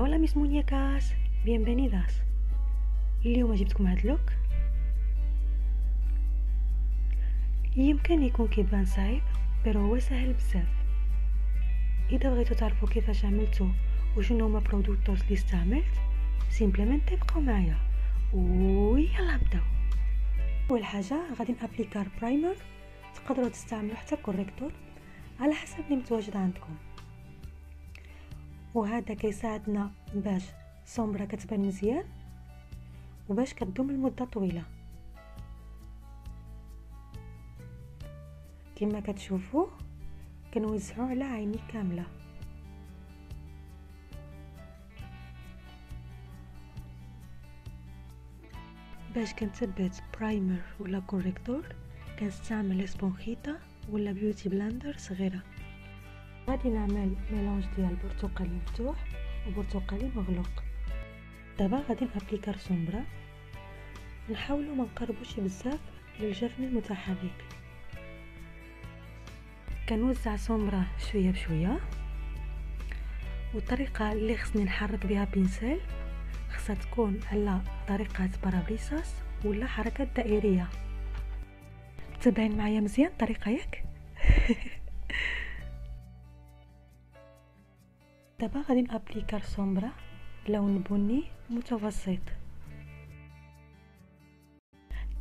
Hola mis muñecas, bienvenidas اليوم جبتكم هاد لوك يمكن يكون كيبان صعيب بيرو هو سهل بزاف اذا بغيتو تعرفوا كيفاش عملتو وشنو هما برودكتورز اللي استعملت سيمبليمنت تبقاو معايا ويلا نبداو أول حاجة غادي ن aplicar primer تقدروا تستعملوا حتى corrector على حسب اللي متواجد عندكم. وهذا كيساعدنا باش sombra كتبان مزيان. وباش كدوم لمدة طويلة. كما كتشوفوا كنوزعو على عيني كاملة. باش كنثبت primer ولا corrector كنستعمل esponjita ولا beauty blender صغيرة. غادي نعمل mélange ديال برتقالي مفتوح وبرتقالي مغلوق دابا غادي ن aplicar sombra نحاولوا ما نقربوش بزاف للجفن المتحرك. كنوزع sombra شوية بشوية. والطريقة اللي خصني نحرك بها pincel خصها تكون على طريقة parabrisas ولا حركات دائرية. متابعين معايا مزيان الطريقة ياك؟ دابا غادي ن aplicar sombra لون بني متوسط.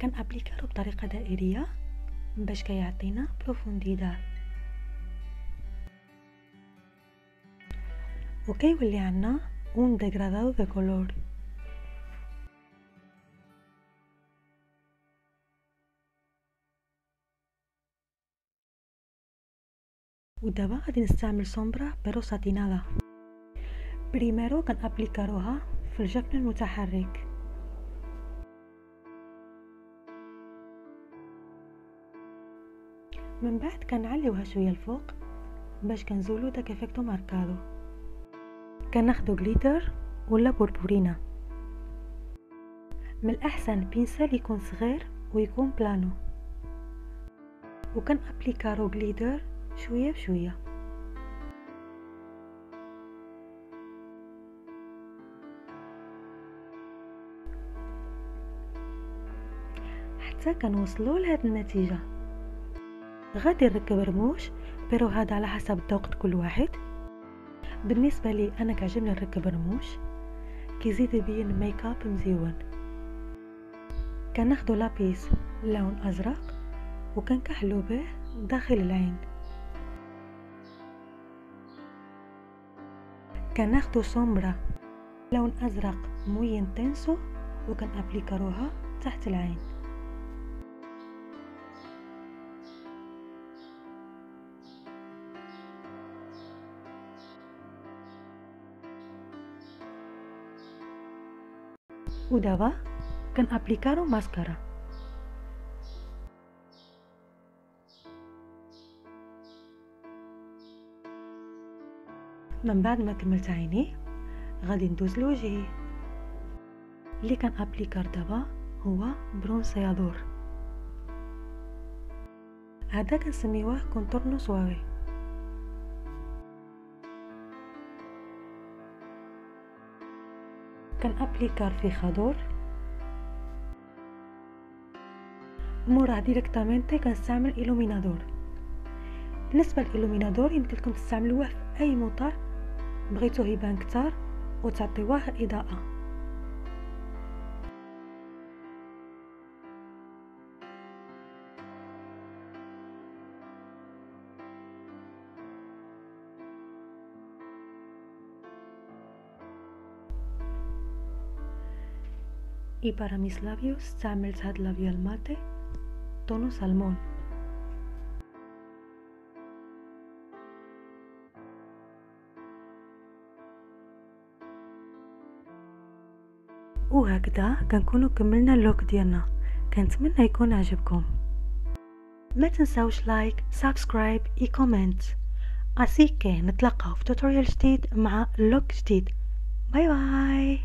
كن aplicar و بطريقة دائرية باش كيعطينا profundidad وكيولي عندنا un degradado de color ودابا غادي نستعمل sombra pero satinada primero كن aplicar وها في الجفن المتحرك. من بعد كنعليوها شوية الفوق باش كنزولو داك efecto marcado. كناخدو glitter ولا purpurina. من الأحسن pincel يكون صغير ويكون plano. وكن aplicar و glitter شوية بشوية. حتى كنوصلوا لهاد النتيجة. غادي نركب رموش pero هذا على حسب ذوق كل واحد. بالنسبة لي أنا كعجبني نركب رموش. كيزيد يبين make up مزيون. كناخدو lápiz لون أزرق وكنكحلو به داخل العين. كناخدو sombra لون أزرق muy intenso وكن aplicar وها تحت العين. ودابا كنابليكارو ماسكارا. من بعد ما كملت عيني غادي ندوز لوجهي. اللي كن aplicar دابا هو bronceador هذا كنسميوه contorno سواغي كن aplicar في خضر موراه directamente كنستعمل iluminador. بالنسبة لل iluminador يمكن لكم تستعملوه في أي مطر بغيتوه يبان كتار وتعطيوه اضاءه Y para mis labios استعملت هاد لابيال ماتي tono salmón وهكذا كنكونوا كملنا ال look ديالنا. كنتمنى يكون عجبكم. ما تنساوش like subscribe y comment así que نتلاقاو في tutorial جديد مع look جديد. bye bye